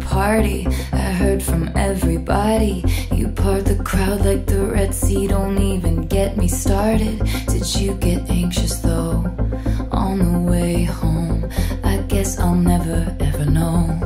party. I heard from everybody. You part the crowd like the Red Sea. Don't even get me started. Did you get anxious though? On the way home, I guess I'll never ever know.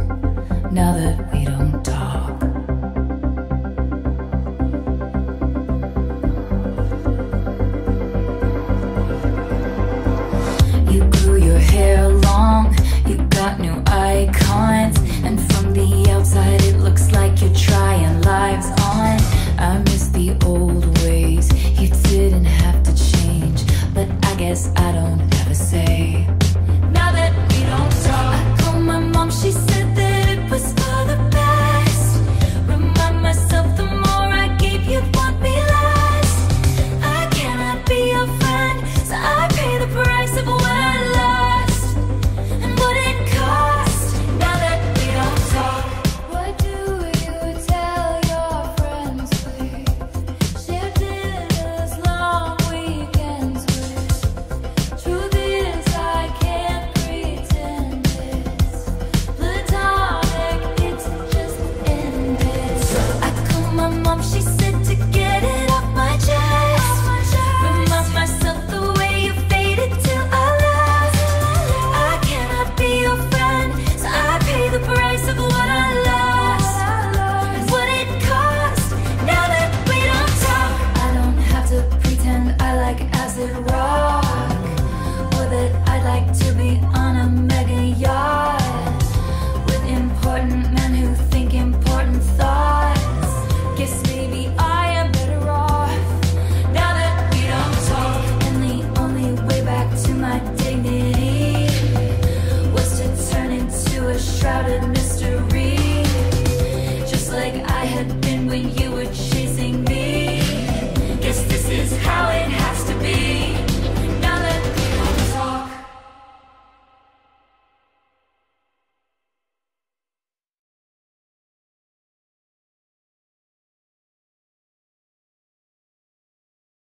happened when you were chasing me. Guess this is how it has to